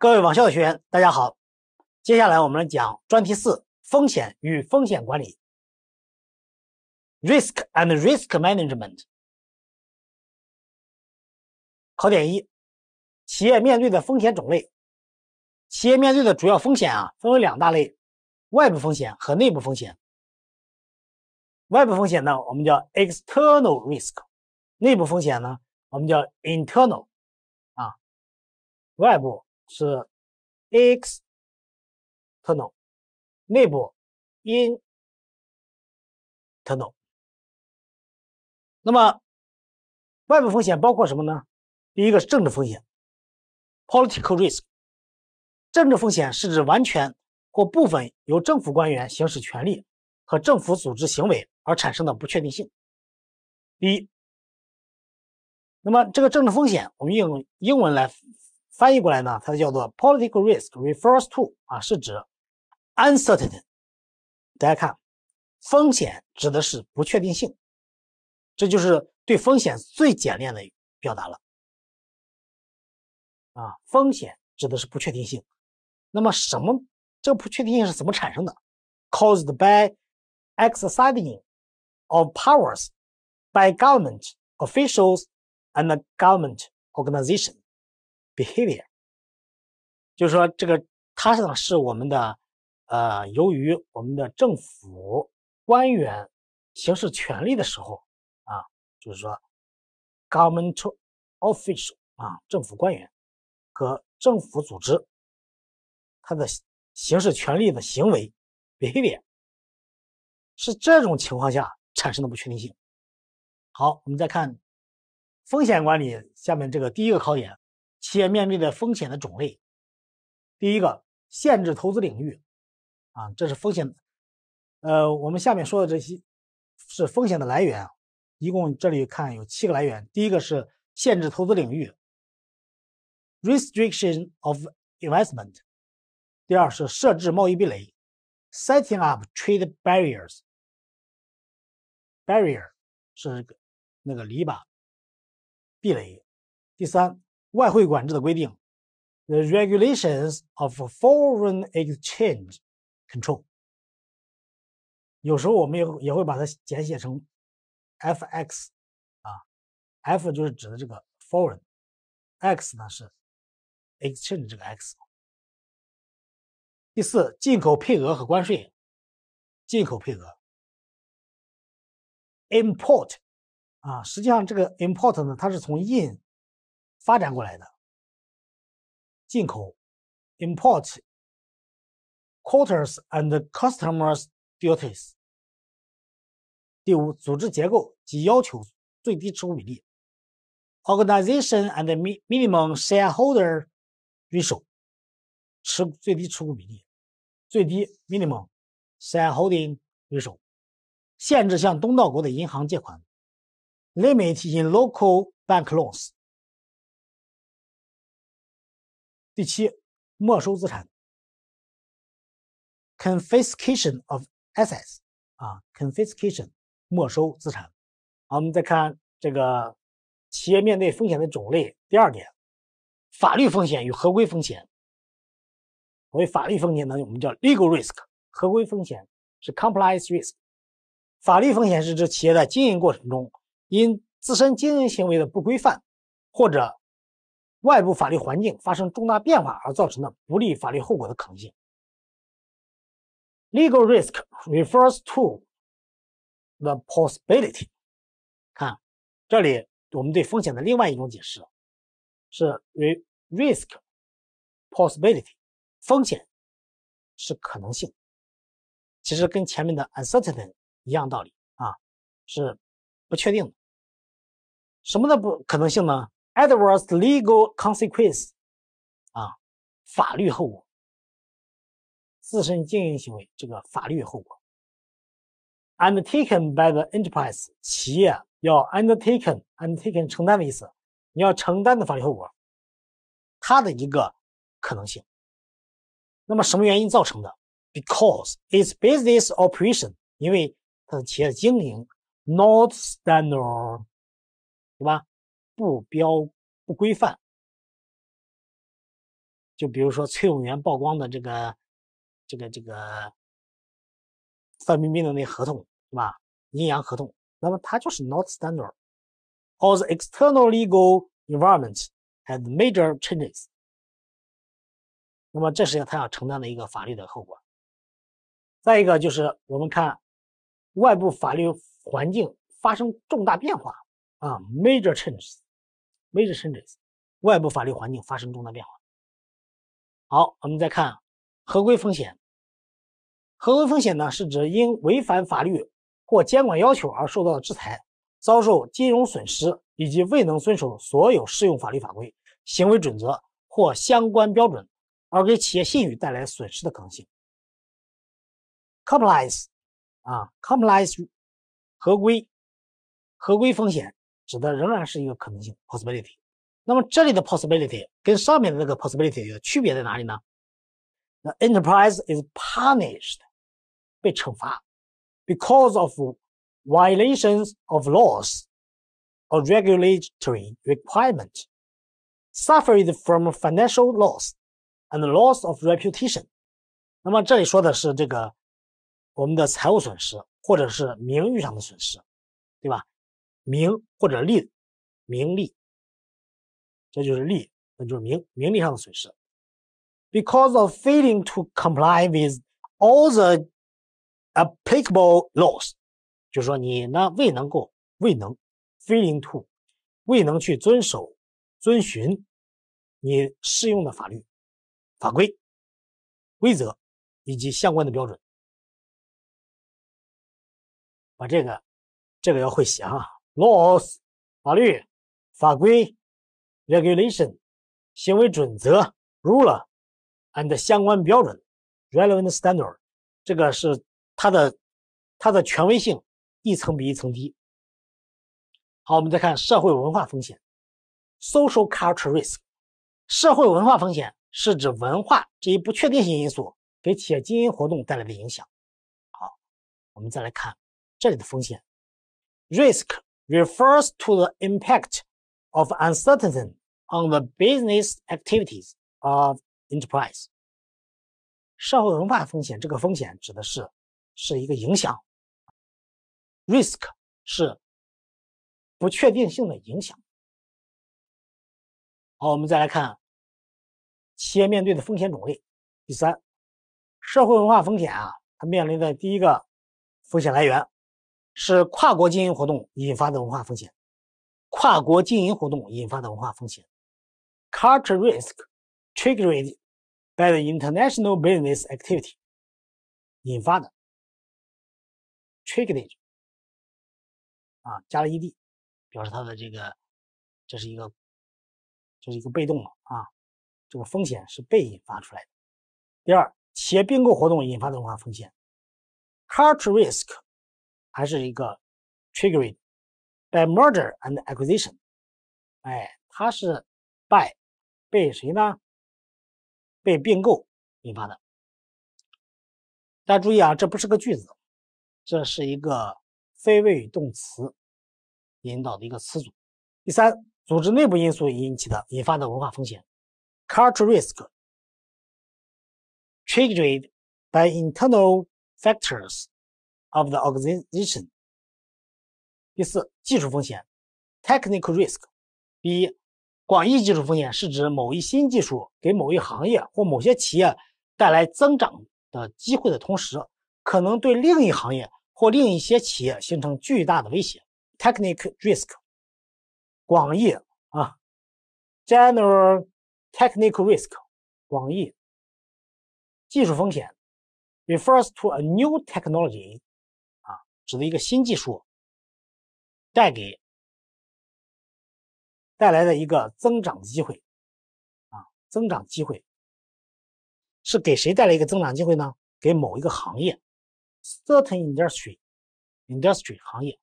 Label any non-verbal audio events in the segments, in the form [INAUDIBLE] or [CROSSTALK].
各位网校的学员，大家好。接下来我们来讲专题四：风险与风险管理 （Risk and Risk Management）。考点一：企业面对的风险种类。企业面对的主要风险啊，分为两大类：外部风险和内部风险。外部风险呢，我们叫 external risk；内部风险呢，我们叫 internal。啊，外部。是 external，内部 internal。那么外部风险包括什么呢？第一个是政治风险，political risk。政治风险是指完全或部分由政府官员行使权力和政府组织行为而产生的不确定性。第一，那么这个政治风险，我们用英文来。翻译过来呢，它叫做 political risk，refers to 啊，是指 uncertainty。大家看，风险指的是不确定性，这就是对风险最简练的表达了。啊，风险指的是不确定性。那么什么？这个不确定性是怎么产生的？Caused by exercising of powers by government officials and government organization。behavior，就是说这个它呢是我们的呃，由于我们的政府官员行使权力的时候啊，就是说 government official 啊，政府官员和政府组织他的行使权力的行为 behavior 是这种情况下产生的不确定性。好，我们再看风险管理下面这个第一个考点。企业面对的风险的种类，第一个限制投资领域，啊，这是风险。呃，我们下面说的这些是风险的来源，一共这里看有七个来源。第一个是限制投资领域，restriction of investment。第二是设置贸易壁垒，setting up trade barriers。barrier 是那个篱笆、壁垒。第三。外汇管制的规定，the regulations of foreign exchange control。有时候我们也也会把它简写成 FX 啊，F 就是指的这个 foreign，X 呢是 exchange 这个 X。第四，进口配额和关税，进口配额，import 啊，实际上这个 import 呢，它是从 in 发展过来的进口 import quotas and customers duties。第五，组织结构及要求最低持股比例 organization and minimum shareholder ratio。持最低持股比例，最低 minimum shareholding ratio。限制向东道国的银行借款 limit in local bank loans。 第七，没收资产，confiscation of assets 啊，confiscation 没收资产。好，我们再看这个企业面对风险的种类。第二点，法律风险与合规风险。所谓法律风险呢，我们叫 legal risk；合规风险是 compliance risk。法律风险是指企业在经营过程中因自身经营行为的不规范或者外部法律环境发生重大变化而造成的不利法律后果的可能性。Legal risk refers to the possibility。看，这里我们对风险的另外一种解释是 risk possibility，风险是可能性，其实跟前面的 uncertainty 一样道理啊，是不确定的。什么的不可能性呢？Adverse legal consequence，啊，法律后果，自身经营行为这个法律后果，undertaken by the enterprise，企业要 undertaken，undertaken 承担的意思，你要承担的法律后果，它的一个可能性。那么什么原因造成的？Because its business operation，因为它的企业经营 not standard，对吧？不标不规范，就比如说崔永元曝光的这个这个这个范冰冰的那合同是吧？阴阳合同，那么它就是 not standard。Or the external legal environment has major changes。那么这是要他要承担的一个法律的后果。再一个就是我们看外部法律环境发生重大变化啊，major changes major changes，外部法律环境发生重大变化。好，我们再看合规风险。合规风险呢，是指因违反法律或监管要求而受到的制裁、遭受金融损失以及未能遵守所有适用法律法规、行为准则或相关标准而给企业信誉带来损失的可能性。Compliance 啊，compliance 合规，合规风险指的仍然是一个可能性 possibility。那么这里的 possibility 跟上面的那个 possibility 的区别在哪里呢？The enterprise is punished，被惩罚，because of violations of laws or regulatory requirement, suffered from financial loss and loss of reputation。那么这里说的是这个我们的财务损失，或者是名誉上的损失，对吧？名或者利，名利。这就是利，那就是名名利上的损失。Because of failing to comply with all the applicable laws，就是说你呢未能够未能 failing to 未能去遵守遵循你适用的法律法规规则以及相关的标准，把这个这个要会写啊，laws 法律法规。regulation 行为准则 ruler and 相关标准 relevant standard 这个是它的它的权威性一层比一层低。好，我们再看社会文化风险 social culture risk 社会文化风险是指文化这一不确定性因素给企业经营活动带来的影响。好，我们再来看这里的风险 risk refers to the impact of uncertainty on the business activities of enterprise。社会文化风险，这个风险指的是是一个影响，risk 是不确定性的影响。好，我们再来看企业面对的风险种类。第三，社会文化风险啊，它面临的第一个风险来源是跨国经营活动引发的文化风险，跨国经营活动引发的文化风险。culture risk triggered by the international business activity 引发的 triggered 啊，加了 ed，表示它的这个这是一个这是一个被动了啊，这个风险是被引发出来的。第二，企业并购活动引发的文化风险，culture risk 还是一个 triggered by merger and acquisition，哎，它是 by 被谁呢？被并购引发的。大家注意啊，这不是个句子，这是一个非谓语动词引导的一个词组。第三，组织内部因素引起的引发的文化风险，culture risk triggered by internal factors of the organization。第四，技术风险，technical risk，第一广义技术风险是指某一新技术给某一行业或某些企业带来增长的机会的同时，可能对另一行业或另一些企业形成巨大的威胁。Technical risk，广义啊，general technical risk，广义技术风险，refers to a new technology，指的一个新技术带给。带来的一个增长的机会，啊，增长机会是给谁带来一个增长机会呢？给某一个行业，certain industry，industry 行业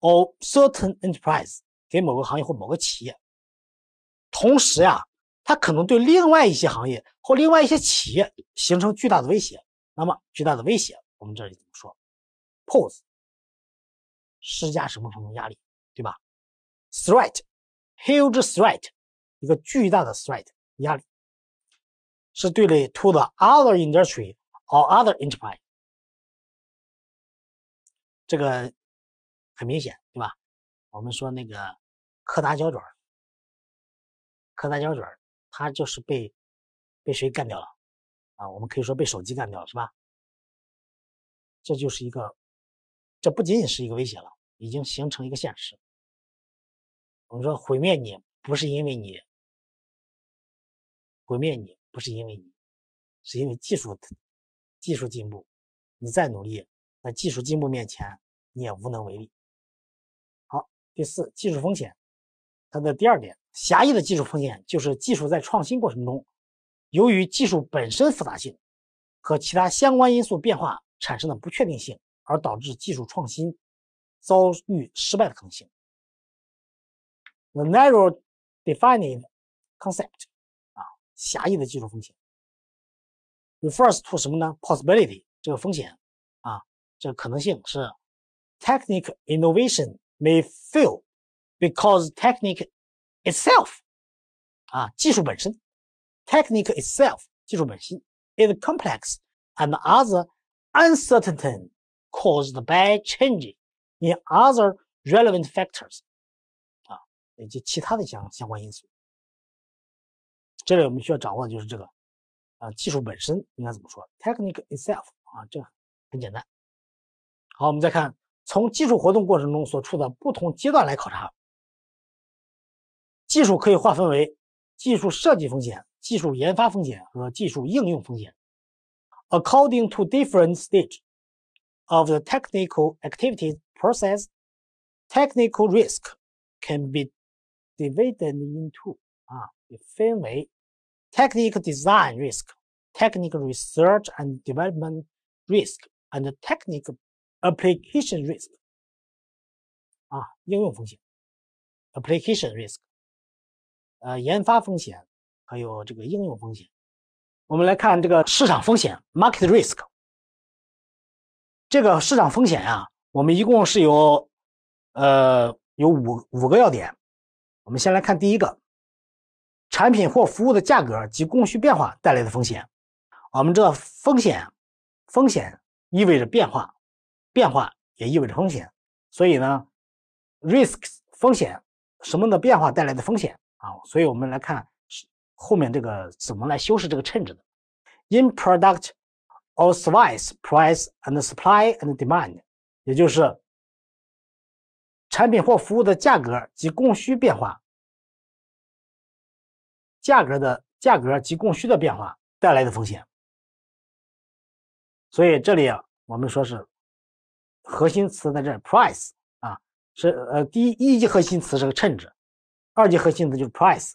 ，or certain enterprise 给某个行业或某个企业。同时呀，它可能对另外一些行业或另外一些企业形成巨大的威胁。那么，巨大的威胁，我们这里怎么说？pose 施加什么什么压力，对吧？threat。huge threat，一个巨大的 threat 压力。是对的 to the other industry or other enterprise。这个很明显，对吧？我们说那个柯达胶卷，柯达胶卷，它就是被被谁干掉了啊？我们可以说被手机干掉了，是吧？这就是一个，这不仅仅是一个威胁了，已经形成一个现实。我们说毁灭你不是因为你，毁灭你不是因为你，是因为技术技术进步，你再努力，在技术进步面前你也无能为力。好，第四，技术风险，它的第二点，狭义的技术风险就是技术在创新过程中，由于技术本身复杂性和其他相关因素变化产生的不确定性，而导致技术创新遭遇失败的可能性。The narrow defined concept 啊，狭义的技术风险，refers to 什么呢？Possibility 这个风险啊，这个可能性是 technical innovation may fail because technique itself 啊，技术本身，technique itself 技术本身 is complex and other uncertain caused by change in other relevant factors 啊以及其他的相相关因素，这里我们需要掌握的就是这个，啊，技术本身应该怎么说？Technique itself 啊，这很简单。好，我们再看从技术活动过程中所处的不同阶段来考察，技术可以划分为技术设计风险、技术研发风险和技术应用风险。According to different stage of the technical activities process, technical risk can be divided into 啊，分为 technical design risk、technical research and development risk and technical application risk 啊，应用风险 application risk，呃，研发风险还有这个应用风险。我们来看这个市场风险 market risk，这个市场风险呀， 我们一共是有呃有五五个要点。我们先来看第一个，产品或服务的价格及供需变化带来的风险。我们知道，风险，风险意味着变化，变化也意味着风险。所以呢，risks 风险什么的变化带来的风险啊？所以我们来看后面这个怎么来修饰这个 change 的。In product or service price and supply and demand，也就是产品或服务的价格及供需变化，价格的价格及供需的变化带来的风险。所以这里，我们说是核心词在这，price 啊，是呃第一一级核心词是个 change，二级核心词就是 price，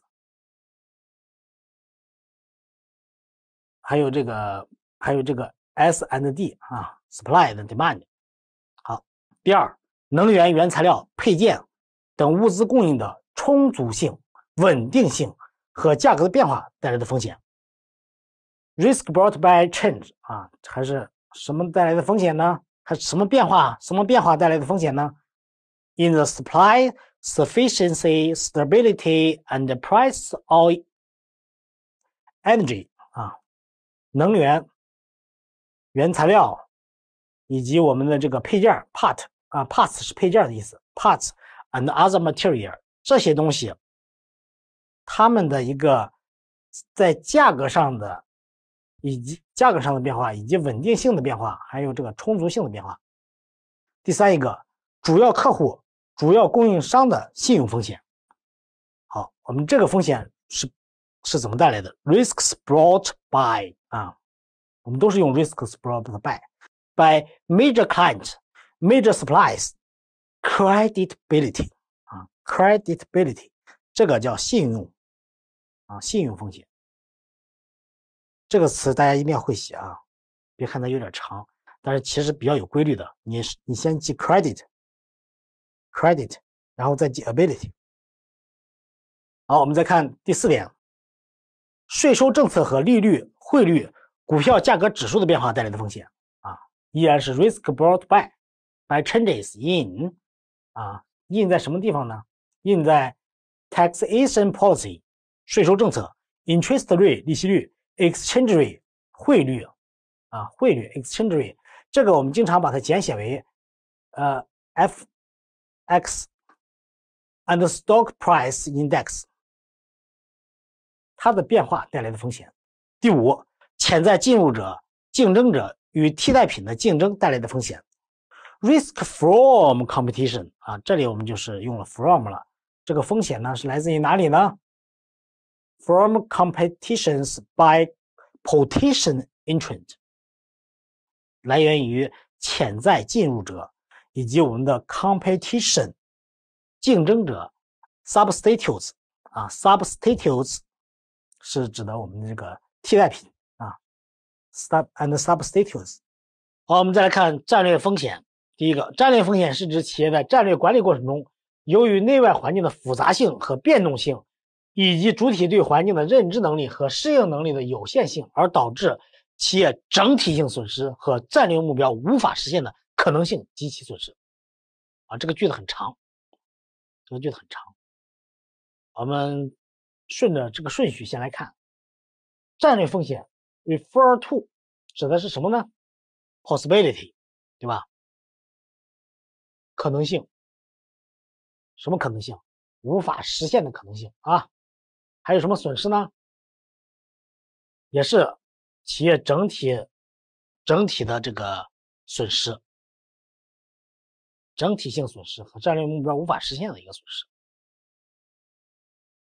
还有这个还有这个 S and D 啊，supply 的 demand。第二。能源、原材料、配件等物资供应的充足性、稳定性和价格的变化带来的风险。Risk brought by change 啊，还是什么带来的风险呢？还是什么变化？什么变化带来的风险呢？In the supply, sufficiency, stability, and price of energy 啊，能源、原材料以及我们的这个配件 part。啊，parts 是配件的意思，parts and other material 这些东西，它们的一个在价格上的以及价格上的变化，以及稳定性的变化，还有这个充足性的变化。第三一个，主要客户、主要供应商的信用风险。好，我们这个风险是是怎么带来的？Risks brought by 啊，我们都是用 risks brought by by major client。Major supplies creditability 啊，creditability 这个叫信用啊，信用风险这个词大家一定要会写啊，别看它有点长，但是其实比较有规律的。你你先记 credit，credit，然后再记 ability。好，我们再看第四点，税收政策和利率、汇率、股票价格指数的变化带来的风险啊，依然是 risk brought by。By changes in 啊，in 在什么地方呢？in 在 taxation policy 税收政策，interest rate 利息率 exchange rate 汇率啊，汇率 exchange rate 这个我们经常把它简写为呃 F_X and stock price index，它的变化带来的风险。第五，潜在进入者、竞争者与替代品的竞争带来的风险。Risk from competition 啊，这里我们就是用了 from 了。这个风险呢是来自于哪里呢？From competitions by potential entrant，来源于潜在进入者以及我们的 competition 竞争者 substitutes 啊，substitutes 是指的我们的这个替代品啊，sub and substitutes。好，我们再来看战略风险。第一个，战略风险是指企业在战略管理过程中，由于内外环境的复杂性和变动性，以及主体对环境的认知能力和适应能力的有限性，而导致企业整体性损失和战略目标无法实现的可能性及其损失。啊，这个句子很长，这个句子很长。我们顺着这个顺序先来看，战略风险 refer to 指的是什么呢？possibility，对吧？可能性，什么可能性？无法实现的可能性啊！还有什么损失呢？也是企业整体整体的这个损失，整体性损失和战略目标无法实现的一个损失。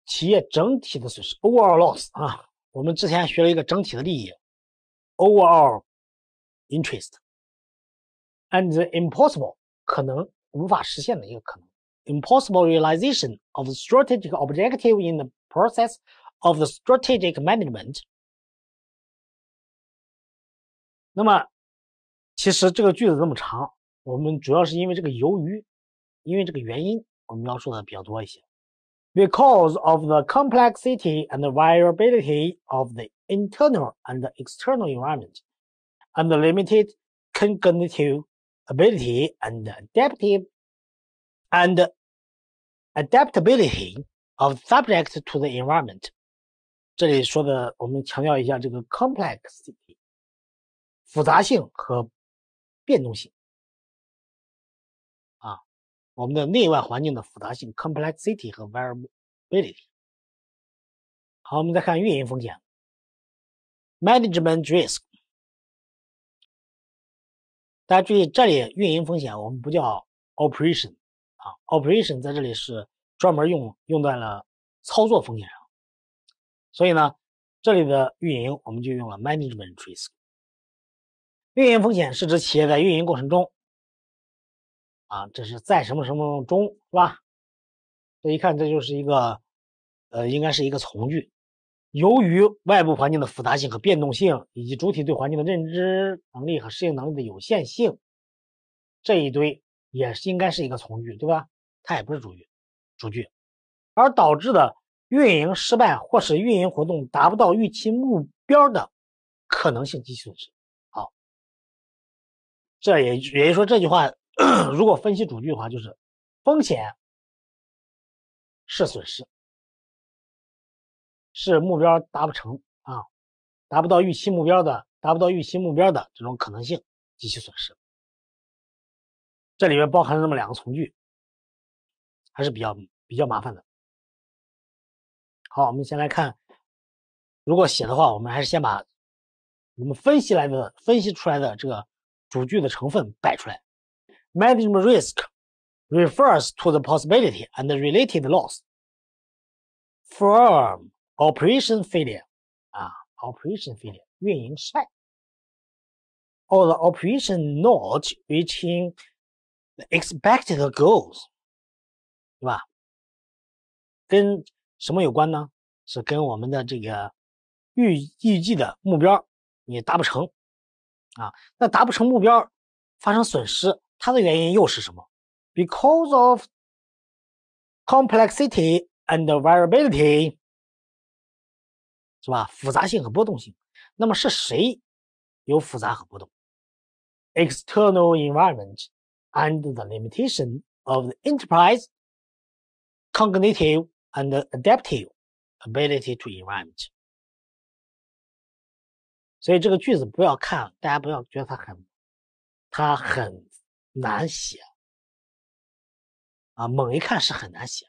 企业整体的损失 （overall loss） 啊，我们之前学了一个整体的利益 （overall interest） and impossible。可能无法实现的一个可能，impossible realization of strategic objective in the process of the strategic management。那么，其实这个句子这么长，我们主要是因为这个由于，因为这个原因，我们描述的比较多一些。Because of the complexity and variability of the internal and external environment, and the limited cognitive ability and adaptive and adaptability of subject to the environment。这里说的，我们强调一下这个 complexity，复杂性和变动性啊，我们的内外环境的复杂性 complexity 和 variability。好，我们再看运营风险，management risk。大家注意，这里运营风险我们不叫 operation 啊，operation 在这里是专门用用在了操作风险上，所以呢，这里的运营我们就用了 management risk。运营风险是指企业在运营过程中，啊，这是在什么什么中，是吧？这一看这就是一个，呃，应该是一个从句。由于外部环境的复杂性和变动性，以及主体对环境的认知能力和适应能力的有限性，这一堆也是应该是一个从句，对吧？它也不是主句，主句，而导致的运营失败或是运营活动达不到预期目标的可能性及其损失。好，这也也就是说，这句话 [CLEARS THROAT] 如果分析主句的话，就是风险是损失。是目标达不成啊，达不到预期目标的，达不到预期目标的这种可能性及其损失。这里面包含了这么两个从句，还是比较比较麻烦的。好，我们先来看，如果写的话，我们还是先把我们分析来的、分析出来的这个主句的成分摆出来。Management risk refers to the possibility and related loss from operation failure 啊，operation failure 运营失败，or the operation not reaching the expected goals，对吧？跟什么有关呢？是跟我们的这个预预计的目标你达不成啊？那达不成目标发生损失，它的原因又是什么？Because of complexity and variability 是吧？复杂性和波动性，那么是谁有复杂和波动？External environment and the limitation of the enterprise cognitive and adaptive ability to environment。所以这个句子不要看，大家不要觉得它很，它很难写啊，猛一看是很难写，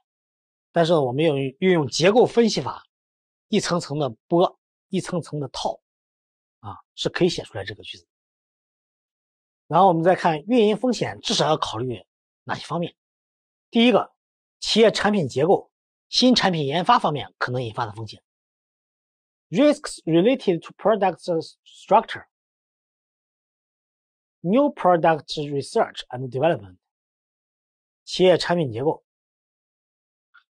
但是我们用运用结构分析法，一层层的剥，一层层的套，啊，是可以写出来这个句子。然后我们再看运营风险，至少要考虑哪些方面？第一个，企业产品结构、新产品研发方面可能引发的风险。Risks related to product structure, new product research and development. 企业产品结构，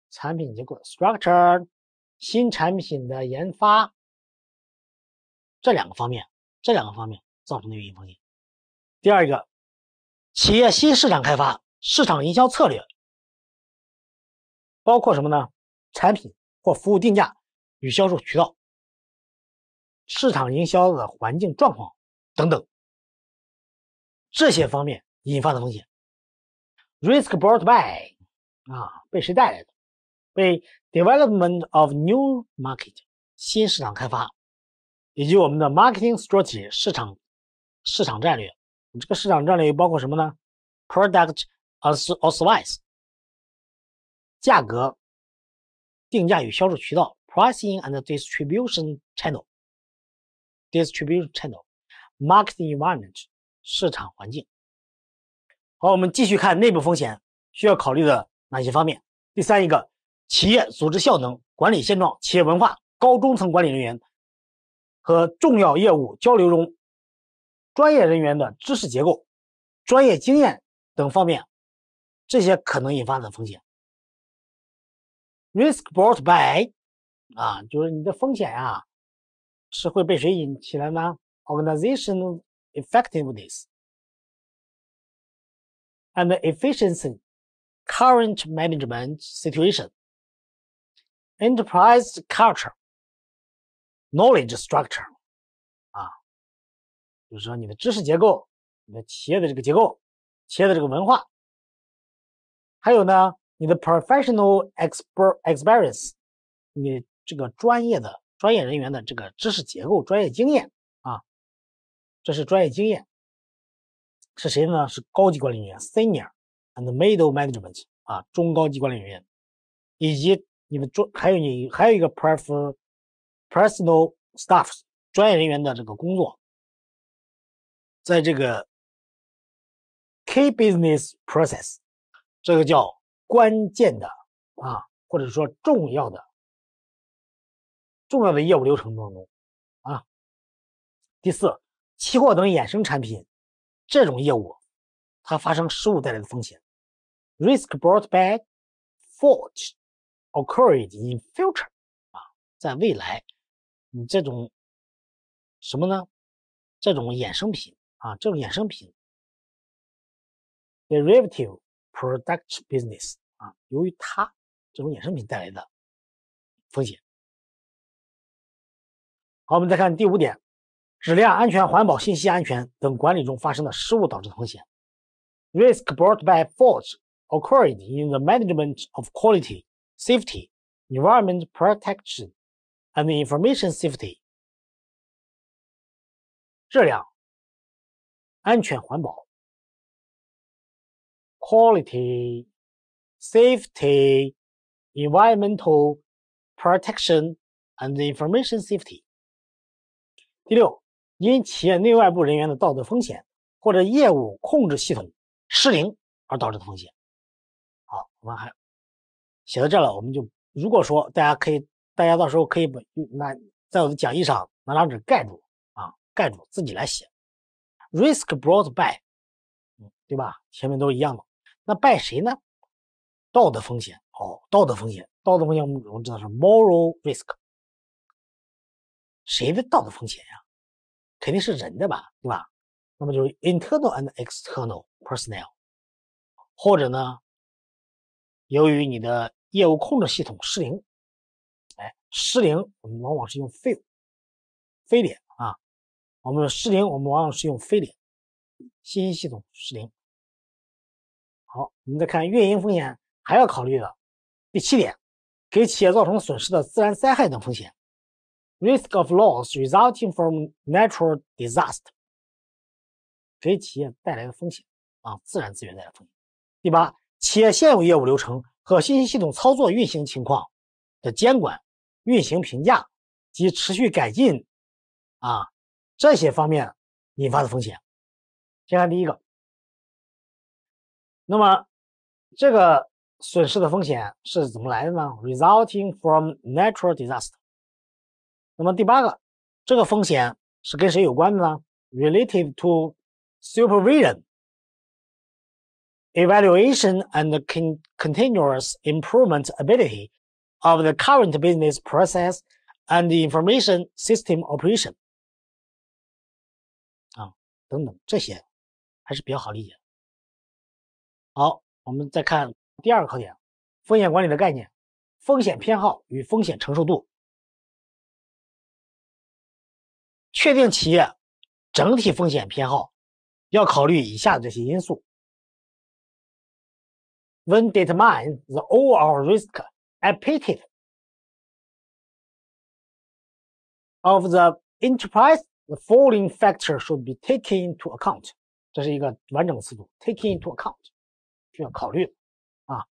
产品结构 structure，新产品的研发，这两个方面，这两个方面造成的运营风险。第二个，企业新市场开发、市场营销策略，包括什么呢？产品或服务定价与销售渠道、市场营销的环境状况等等，这些方面引发的风险。Risk brought by 啊，被谁带来的？被 development of new market 新市场开发，以及我们的 marketing strategy 市场市场战略。这个市场战略包括什么呢？Product as a service，价格、定价与销售渠道，Pricing and distribution channel，distribution channel，Marketing environment，市场环境。好，我们继续看内部风险需要考虑的哪些方面。第三一个，企业组织效能、管理现状、企业文化、高中层管理人员和重要业务交流中。专业人员的知识结构、专业经验等方面，这些可能引发的风险。Risk brought by，啊，就是你的风险呀，是会被谁引起来呢？Organizational effectiveness and efficiency, current management situation, enterprise culture, knowledge structure. 啊就是说，你的知识结构，你的企业的这个结构，企业的这个文化，还有呢，你的 professional expert experience，你这个专业的专业人员的这个知识结构、专业经验啊，这是专业经验，是谁呢？是高级管理人员 （senior and middle management） 啊，中高级管理人员，以及你们专，还有你还有一个 prefer personal staffs 专业人员的这个工作。在这个 key business process，这个叫关键的啊，或者说重要的重要的业务流程当中啊。第四，期货等衍生产品这种业务，它发生失误带来的风险，risk brought by fault occurred in future 啊，在未来，你这种什么呢？这种衍生品。啊，这种衍生品，derivative product business 啊，由于它这种衍生品带来的风险。好，我们再看第五点，质量安全、环保、信息安全等管理中发生的失误导致的风险。Risk brought by faults occurred in the management of quality, safety, environment protection, and information safety. 质量。安全环保，quality, safety, environmental protection and information safety。第六，因企业内外部人员的道德风险或者业务控制系统失灵而导致的风险。好，我们还写到这了，我们就如果说大家可以，大家到时候可以把拿在我的讲义上拿张纸盖住啊，盖住自己来写。Risk brought by，对吧？前面都一样的。那 by 谁呢？道德风险哦，道德风险，道德风险我们我们知道是 moral risk。谁的道德风险呀？肯定是人的吧，对吧？那么就是 internal and external personnel，或者呢，由于你的业务控制系统失灵，哎，失灵我们往往是用 fail，非典。我们失灵，我们往往是用非典，信息系统失灵。好，我们再看运营风险，还要考虑的第七点，给企业造成损失的自然灾害等风险。risk of loss resulting from natural disaster，给企业带来的风险啊，自然资源带来的风险。第八，企业现有业务流程和信息系统操作运行情况的监管、运行评价及持续改进啊，这些方面引发的风险。先看第一个，那么这个损失的风险是怎么来的呢？Resulting from natural disaster。那么第八个，这个风险是跟谁有关的呢？Related to supervision, evaluation, and continuous improvement ability of the current business process and information system operation。啊，等等这些。还是比较好理解。好，我们再看第二个考点：风险管理的概念、风险偏好与风险承受度。确定企业整体风险偏好，要考虑以下这些因素 ：When determine the overall risk appetite of the enterprise, the following factors should be taken into account. 这是一个完整的词组，taking into account 需要考虑啊，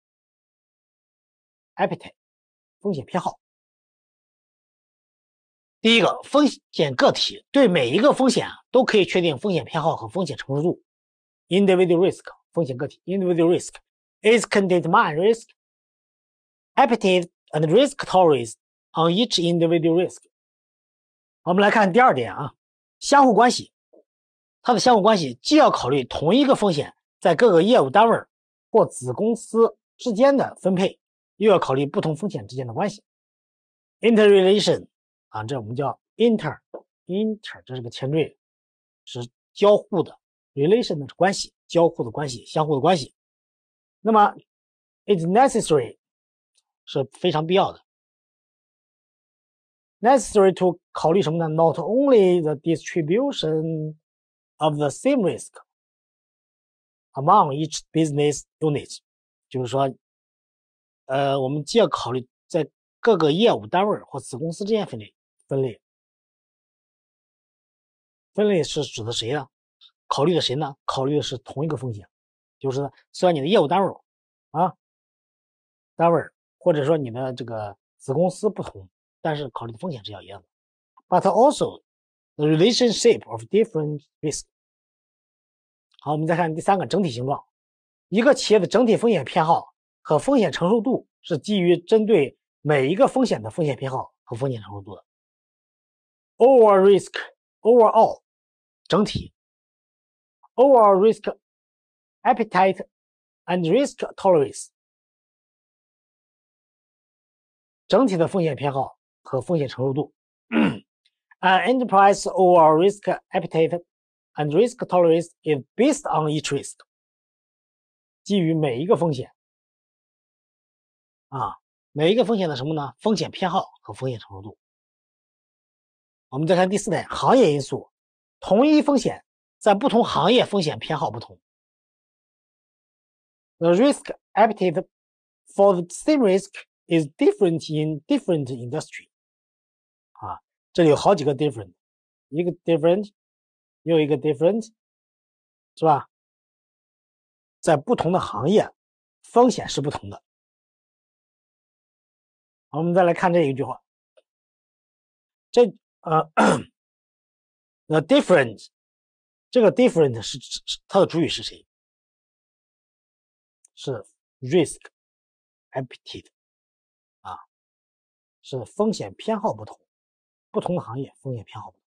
appetite 风险偏好。第一个风险个体对每一个风险啊都可以确定风险偏好和风险承受度，individual risk 风险个体，individual risk Is can determine risk appetite and risk tolerance on each individual risk。我们来看第二点啊，相互关系。它的相互关系既要考虑同一个风险在各个业务单位或子公司之间的分配，又要考虑不同风险之间的关系。interrelation 啊，这我们叫 inter inter，这是个前缀，是交互的 relation 的关系，交互的关系，相互的关系。那么 it's necessary 是非常必要的，necessary to 考虑什么呢？Not only the distribution Of the same risk among each business unit，就是说，呃，我们既要考虑在各个业务单位或子公司之间分类分类，分类是指的谁呢？考虑的谁呢？考虑的是同一个风险，就是虽然你的业务单位啊，单位或者说你的这个子公司不同，但是考虑的风险是要一样的。But also the relationship of different risk。好，我们再看第三个整体形状。一个企业的整体风险偏好和风险承受度是基于针对每一个风险的风险偏好和风险承受度的。Over risk overall 整体，overall risk appetite and risk tolerance 整体的风险偏好和风险承受度。An enterprise over risk appetite And risk tolerance is based on each risk，基于每一个风险啊，每一个风险的什么呢？风险偏好和风险承受度。我们再看第四点，行业因素，同一风险在不同行业风险偏好不同。The risk appetite for the same risk is different in different industry。啊，这里有好几个 different，一个 different。又一个 different，是吧？在不同的行业，风险是不同的。我们再来看这一句话，这呃，the different，这个 different 是它的主语是谁？是 risk appetite 啊，是风险偏好不同，不同的行业风险偏好不同。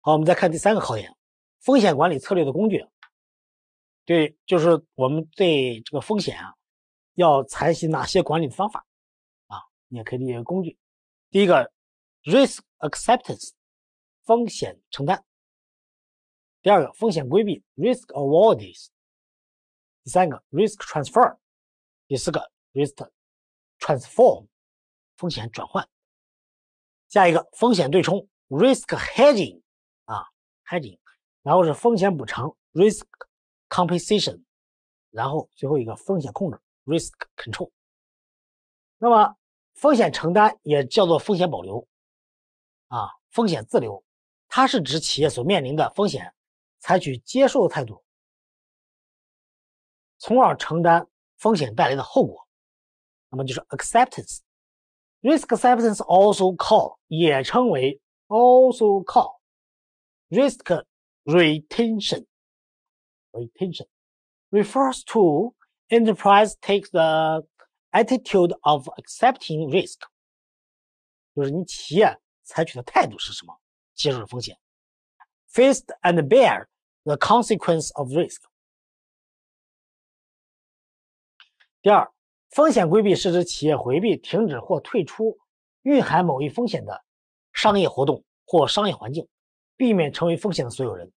好，我们再看第三个考点：风险管理策略的工具。对，就是我们对这个风险啊，要采取哪些管理的方法啊？你也可以理解工具。第一个，risk acceptance，风险承担；第二个，风险规避，risk avoidance；第三个，risk transfer；第四个，risk transform，风险转换。下一个，风险对冲，risk hedging 啊。hedging，然后是风险补偿 risk compensation，然后最后一个风险控制 risk control。那么风险承担也叫做风险保留啊，风险自留，它是指企业所面临的风险采取接受的态度，从而承担风险带来的后果。那么就是 acceptance。Risk acceptance also call 也称为 also call risk retention。retention refers to enterprise takes the attitude of accepting risk，就是你企业采取的态度是什么？接受风险，faced and bear the consequence of risk。 第二，风险规避是指企业回避、停止或退出蕴含某一风险的商业活动或商业环境，避免成为风险的所有人。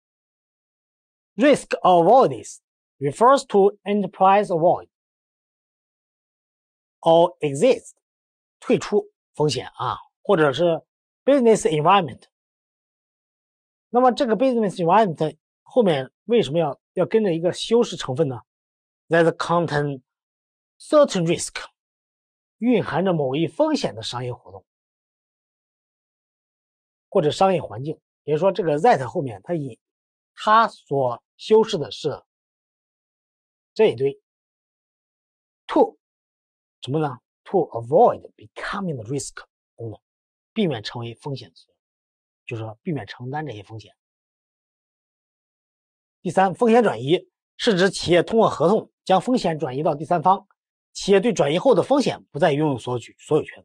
Risk avoidance refers to enterprise avoid or exist 退出风险啊，或者是 business environment。那么这个 business environment 后面为什么要要跟着一个修饰成分呢？That's content certain risk，蕴含着某一风险的商业活动或者商业环境。也就说，这个 that 后面它引它所修饰的是这一堆 to 什么呢？To avoid becoming the risk 功能避免成为风险词，就是说避免承担这些风险。第三，风险转移是指企业通过合同将风险转移到第三方，企业对转移后的风险不再拥有所有所有权。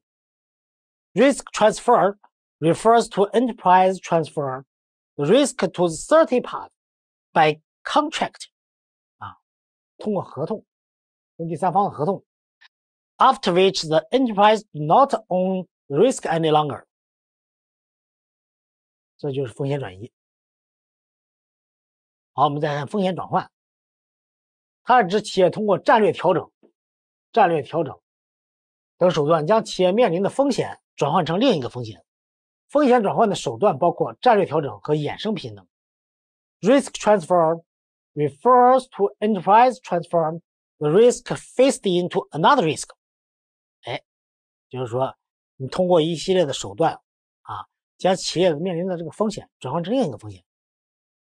Risk transfer refers to enterprise transfer the risk to the third party by contract，啊，通过合同跟第三方的合同，after which the enterprise not own risk any longer，这就是风险转移。好，我们再看风险转换，它是指企业通过战略调整、战略调整等手段，将企业面临的风险转换成另一个风险。风险转换的手段包括战略调整和衍生品等。Risk transfer refers to enterprise transfer the risk faced into another risk。哎，就是说，你通过一系列的手段啊，将企业面临的这个风险转换成另一个风险。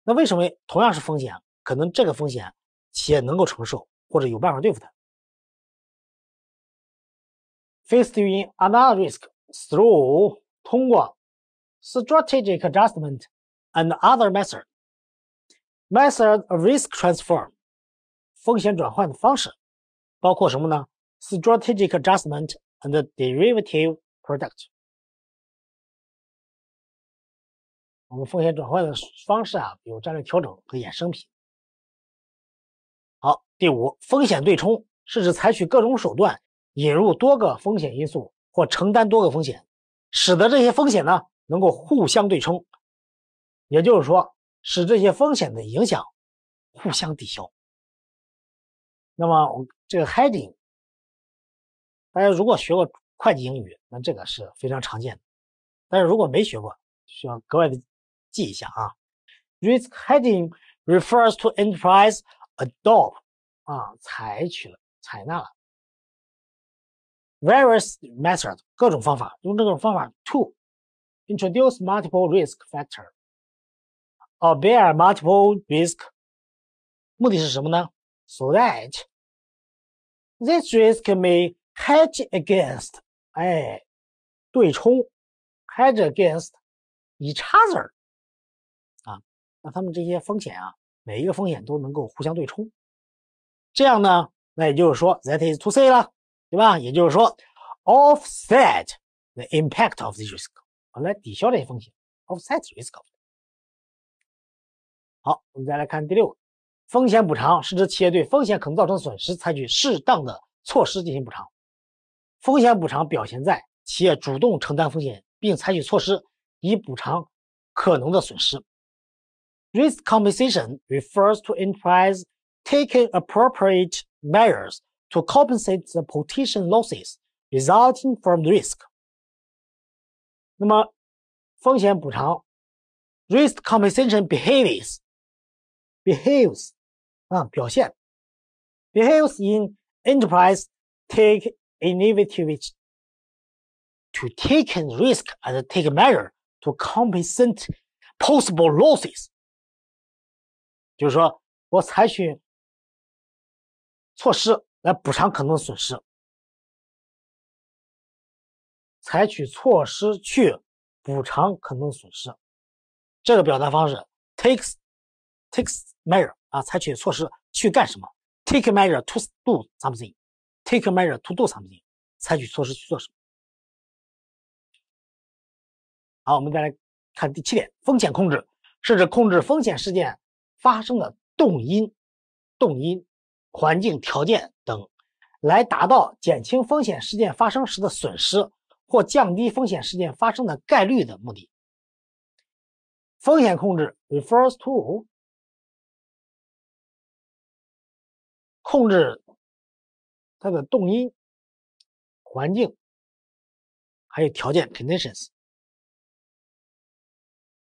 那为什么同样是风险，可能这个风险企业能够承受，或者有办法对付它？Faced in another risk through 通过 strategic adjustment and other method。Method of risk transfer，风险转换的方式包括什么呢？Strategic adjustment and derivative product。我们风险转换的方式啊，有战略调整和衍生品。好，第五，风险对冲是指采取各种手段引入多个风险因素或承担多个风险，使得这些风险呢能够互相对冲。也就是说。使这些风险的影响互相抵消。那么，这个 hedging，大家如果学过会计英语，那这个是非常常见的。但是如果没学过，需要格外的记一下啊。Risk hedging refers to enterprise adopt 啊，采取了、采纳了 various methods 各种方法，用这种方法 to introduce multiple risk factor。or bear multiple risk，目的是什么呢？So that this risk may hedge against，哎，对冲，hedge against each other，啊，那他们这些风险啊，每一个风险都能够互相对冲，这样呢，那也就是说，that is to say 了， 对吧？也就是说，offset the impact of this risk，来抵消这些风险，offset risk。好，我们再来看第六个，风险补偿是指企业对风险可能造成损失采取适当的措施进行补偿。风险补偿表现在企业主动承担风险，并采取措施以补偿可能的损失。Risk compensation refers to enterprise taking appropriate measures to compensate the potential losses resulting from the risk。那么，风险补偿 （risk compensation behaviors）。behaves 啊表现 behaves in enterprise take initiative to take risk and take measure to compensate possible losses，就是说我采取措施 来补偿可能损失，采取措施去补偿可能的损失。这个表达方式 takes takes measure 啊，采取措施去干什么？take measure to do something，take measure to do something，采取措施去做什么？好，我们再来看第七点，风险控制是指控制风险事件发生的动因、动因、环境条件等，来达到减轻风险事件发生时的损失或降低风险事件发生的概率的目的。风险控制 refers to 控制它的动因、环境还有条件 conditions。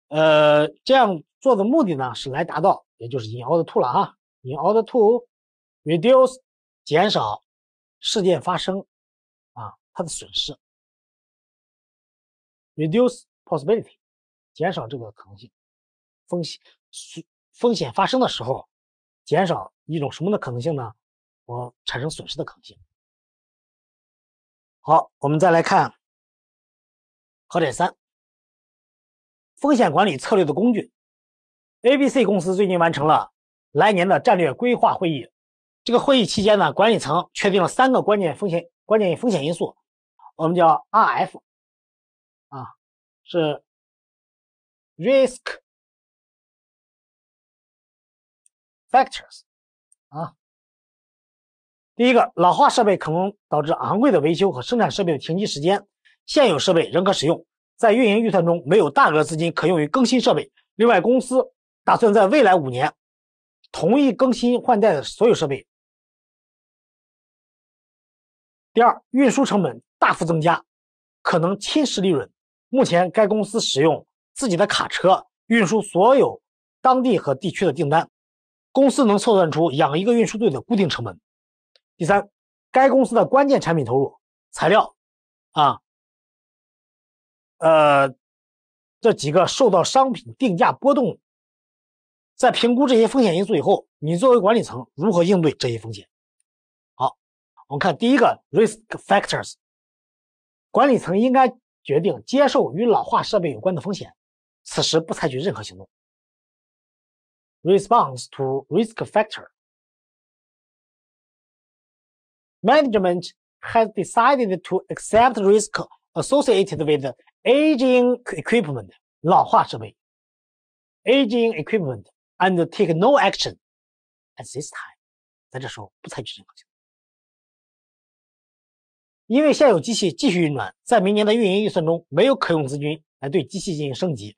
呃，这样做的目的呢，是来达到，也就是 in order to 了哈，in order to reduce 减少事件发生啊它的损失，reduce possibility 减少这个可能性，风险风险发生的时候，减少一种什么的可能性呢？我产生损失的可能性。好，我们再来看考点三。风险管理策略的工具，A、B、C 公司最近完成了来年的战略规划会议。这个会议期间呢，管理层确定了三个关键风险关键风险因素，我们叫 RF，啊，是 Risk Factors，啊，第一个，老化设备可能导致昂贵的维修和生产设备的停机时间，现有设备仍可使用。在运营预算中没有大额资金可用于更新设备。另外，公司打算在未来五年同意更新换代的所有设备。第二，运输成本大幅增加，可能侵蚀利润。目前，该公司使用自己的卡车运输所有当地和地区的订单，公司能测算出养一个运输队的固定成本。第三，该公司的关键产品投入材料啊。呃，这几个受到商品定价波动，在评估这些风险因素以后，你作为管理层如何应对这些风险？好，我们看第一个 risk factors，管理层应该决定接受与老化设备有关的风险，此时不采取任何行动。Response to risk factor. Management has decided to accept risk associated with aging equipment 老化设备，aging equipment and take no action at this time，在这时候不采取任何行动， 因为现有机器继续运转，在明年的运营预算中没有可用资金来对机器进行升级，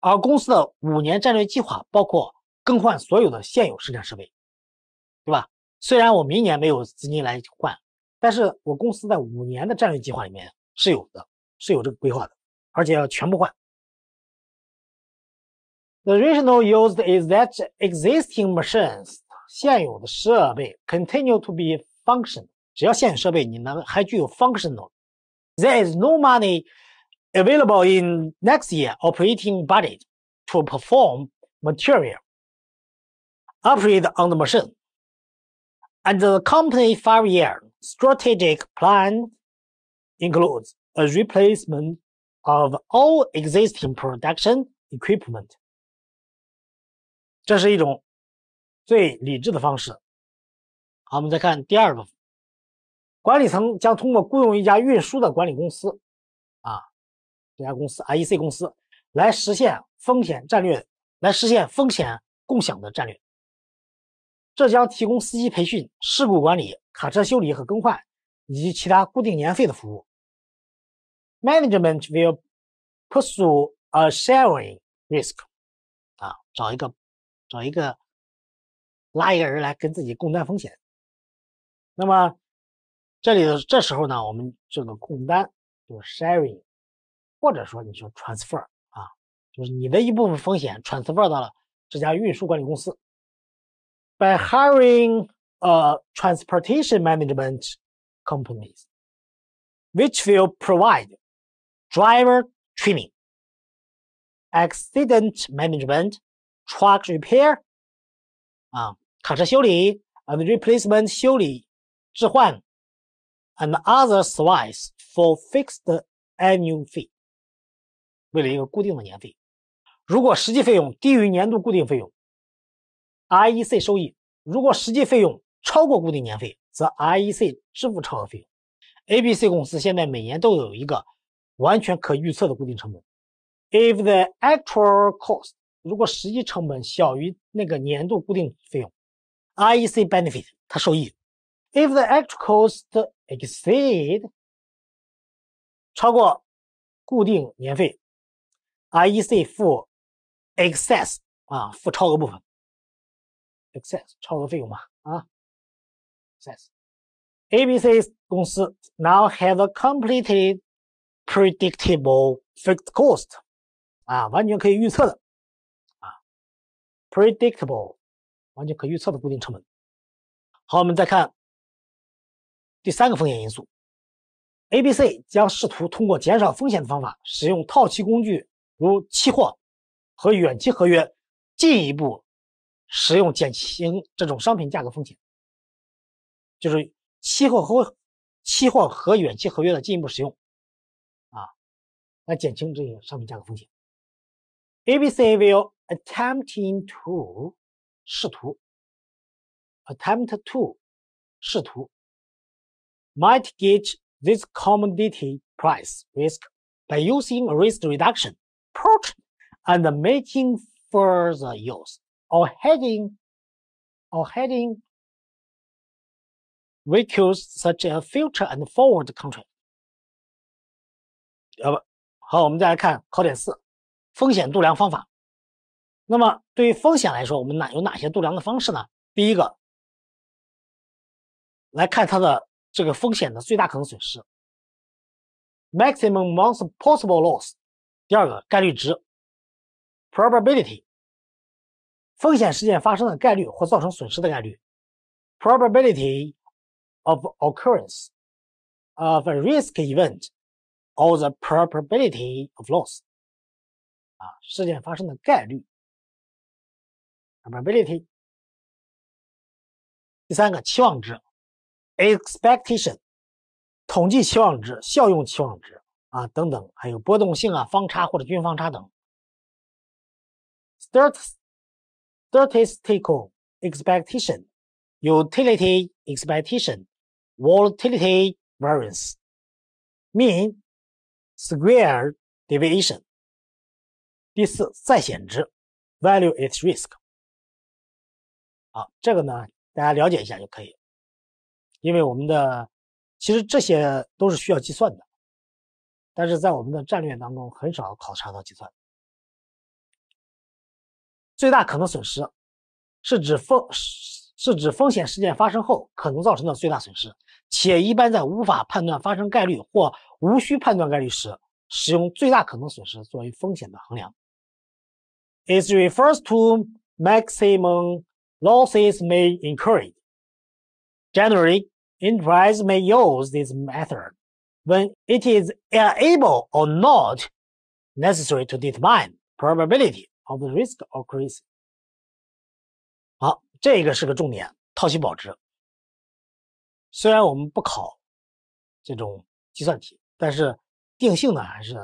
而公司的五年战略计划包括更换所有的现有生产设备，对吧？虽然我明年没有资金来换，但是我公司在五年的战略计划里面是有的，是有这个规划的。而且要全部换。The rationale used is that existing machines 现有的设备 continue to be function，只要现有设备你能还具有 functional。There is no money available in next year operating budget to perform material upgrade on the machine. And the company five-year strategic plan includes a replacement of all existing production equipment，这是一种最理智的方式。好，我们再看第二个， 管理层将通过雇佣一家运输的管理公司，啊，这家公司 IEC 公司来实现风险战略，来实现风险共享的战略。这将提供司机培训、事故管理、卡车修理和更换以及其他固定年费的服务。Management will pursue a sharing risk，啊，找一个找一个拉一个人来跟自己共担风险。那么这里的这时候呢，我们这个共担就是 sharing，或者说你说 transfer 啊，就是你的一部分风险 transfer 到了这家运输管理公司。By hiring a transportation management companies, which will provide driver training accident management, truck repair 啊，卡车修理 and replacement 修理置换 And other service for fixed annual fee 为了一个固定的年费。如果实际费用低于年度固定费用，IEC 收益；如果实际费用超过固定年费，则 IEC 支付超额费用。ABC 公司现在每年都有一个完全可预测的固定成本。If the actual cost 如果实际成本小于那个年度固定费用，IEC benefit 它受益。If the actual cost exceed 超过固定年费，IEC 付 excess 啊，付超额部分，excess 超额费用嘛啊，excess。ABC 公司 now have a completely predictable fixed cost 啊，完全可以预测的啊，predictable 完全可预测的固定成本。好，我们再看 第三个风险因素，ABC 将试图通过减少风险的方法，使用套期工具如期货。和远期合约进一步使用减轻这种商品价格风险，就是期货和期货和远期合约的进一步使用啊，来减轻这些商品价格风险。ABC will attempting to 试图 attempt to 试图 mitigate this commodity price risk by using a risk reduction approach. and making further use or heading or heading vehicles such as future and forward contract。呃不，好，我们再来看考点四，风险度量方法。那么对于风险来说，我们哪有哪些度量的方式呢？第一个，来看它的 这个风险的最大可能损失，maximum most possible loss。第二个，概率值 probability 风险事件发生的概率或造成损失的概率，probability of occurrence of a risk event or the probability of loss 啊，事件发生的概率 probability。第三个期望值 expectation 统计期望值、效用期望值啊等等，还有波动性啊、方差或者均方差等。statistical expectation, utility expectation, volatility variance, mean square deviation。第四，再显值 value at risk。好，这个呢，大家了解一下就可以。 因为我们的其实这些都是需要计算的，但是在我们的战略当中很少考察到计算。最大可能损失是指风是指风险事件发生后可能造成的最大损失，且一般在无法判断发生概率或无需判断概率时，使用最大可能损失作为风险的衡量。It refers to maximum losses may incur. Generally, enterprise may use this method when it is able or not necessary to determine probability of the risk occurs。好，这个是个重点，套期保值。虽然我们不考这种计算题，但是定性呢还是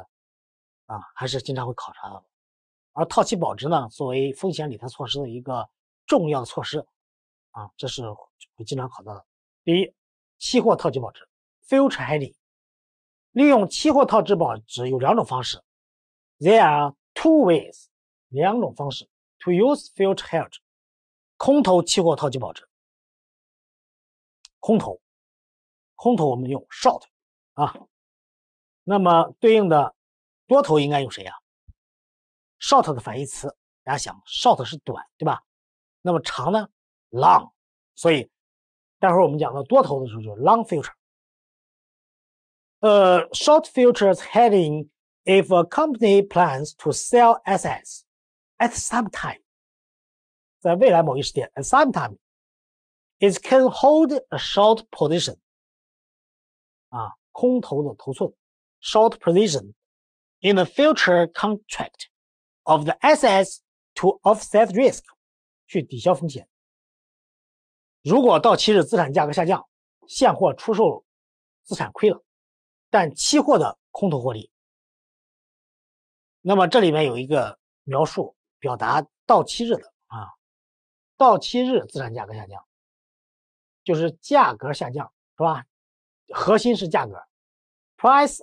啊还是经常会考察的。而套期保值呢，作为风险理财措施的一个重要措施啊，这是会经常考到的。第一，期货套期保值 （future hedging）。利用期货套期保值有两种方式，There are two ways。两种方式：to use future hedge，空头期货套期保值。空头，空头我们用 short 啊。那么对应的多头应该用谁呀？short 的反义词，大家想，short 是短，对吧？那么长呢？long。所以待会儿我们讲到多头的时候，就是 long future。呃，short futures heading if a company plans to sell assets。at some time，在未来某一时点，at some time it can hold a short position，啊，空头的头寸，short position in the future contract of the assets to offset risk，去抵消风险。 如果到期日资产价格下降，现货出售资产亏了，但期货的空头获利。那么这里面有一个描述，表达到期日的啊，到期日资产价格下降，就是价格下降，是吧？核心是价格，price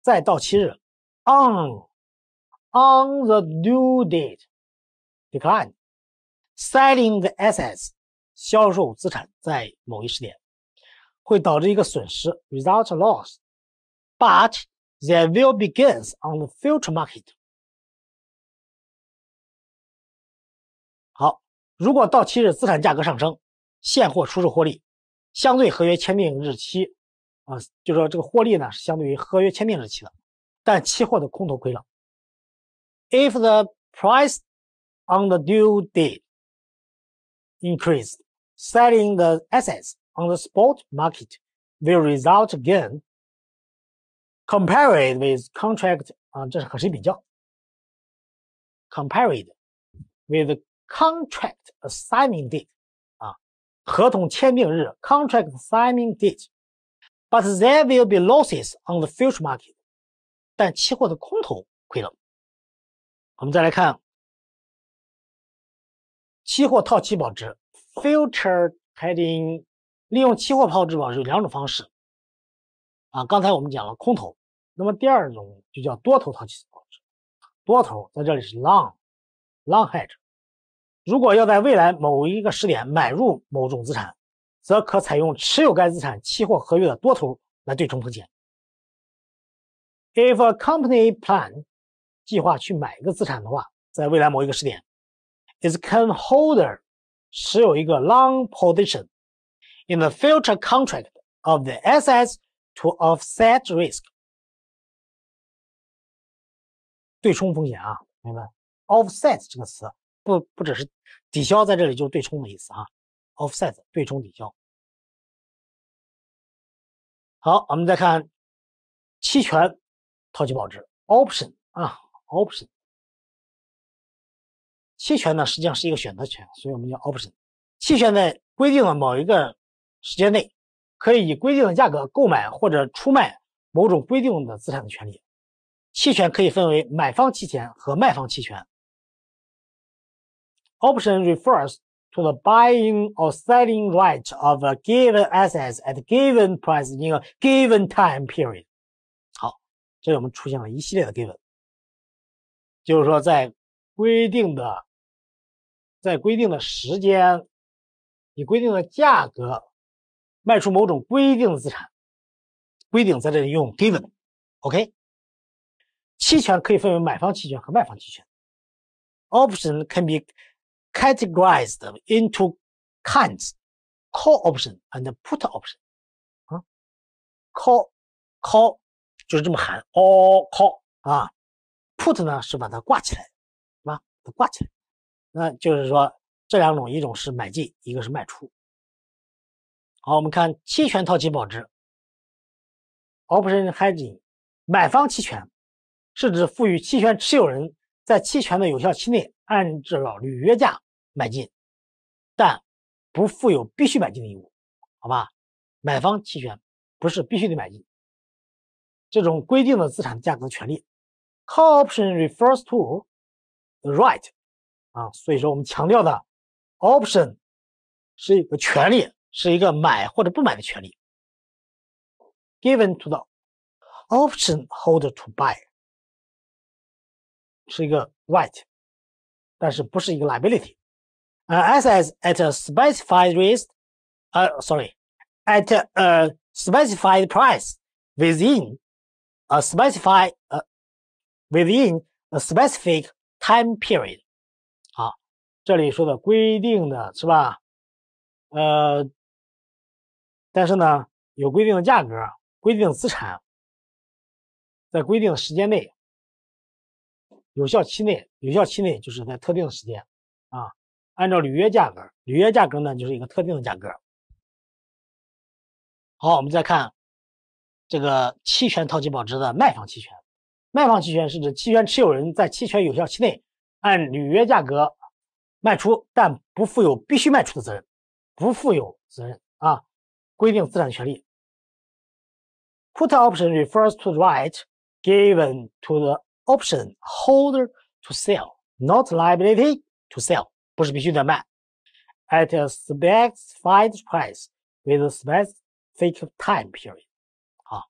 在到期日，on on the due date decline selling the assets 销售资产在某一时点会导致一个损失 result loss，but there will begins on the future market。好，如果到期日资产价格上升，现货出售获利，相对合约签订日期啊，就说这个获利呢是相对于合约签订日期的，但期货的空头亏了。If the price on the due date increased, selling the assets on the spot market will result gain compared with contract 啊，这是和谁比较？compared with contract signing date 啊，合同签订日 contract signing date。But there will be losses on the future market。但期货的空头亏了。我们再来看期货套期保值 （future hedging）。利用期货套期保值有两种方式啊。刚才我们讲了空头。那么第二种就叫多头套期保值，多头在这里是 long long hedge。如果要在未来某一个时点买入某种资产，则可采用持有该资产期货合约的多头来对冲风险。If a company plan 计划去买一个资产的话，在未来某一个时点，is can holder 持有一个 long position in the future contract of the assets to offset risk。对冲风险啊，明白？offset 这个词不不只是抵消，在这里就是对冲的意思啊。offset 对冲抵消。好，我们再看期权套期保值 option 啊，option。期权呢实际上是一个选择权，所以我们叫 option。期权在规定的某一个时间内，可以以规定的价格购买或者出卖某种规定的资产的权利。期权可以分为买方期权和卖方期权。Option refers to the buying or selling right of a given asset at a given price in a given time period。好，这里我们出现了一系列的 given，就是说在规定的在规定的时间以规定的价格卖出某种规定的资产。规定在这里用 given，OK。期权可以分为买方期权和卖方期权。Option can be categorized into kinds: call option and put option。啊，call call 就是这么喊，all call 啊，put 呢是把它挂起来，是吧？它挂起来，那就是说这两种，一种是买进，一个是卖出。好，我们看期权套期保值，option hedging，买方期权。是指赋予期权持有人在期权的有效期内按照履约价买进，但不负有必须买进的义务，好吧？买方期权不是必须得买进这种规定的资产价格的权利。Call option refers to the right 啊，所以说我们强调的 option 是一个权利，是一个买或者不买的权利，given to the option holder to buy。是一个 right，但是不是一个 liability。呃，assets at a specified risk，呃，sorry，at a specified price within a specified 呃 within a specific time period。 这里说的规定的是吧？呃，但是呢，有规定的价格，规定的资产，在规定的时间内。有效期内，有效期内就是在特定的时间啊，按照履约价格，履约价格呢就是一个特定的价格。好，我们再看这个期权套期保值的卖方期权卖方期权是指期权持有人在期权有效期内按履约价格卖出，但不负有必须卖出的责任，不负有责任啊，规定资产权利。Put option refers to the right given to the option holder to sell, not liability to sell，不是必须得卖。At a specified price with a specific time period。啊，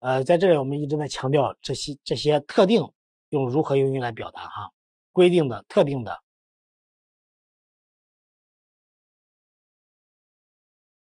呃，在这里我们一直在强调这些这些特定用如何用于来表达哈，规定的特定的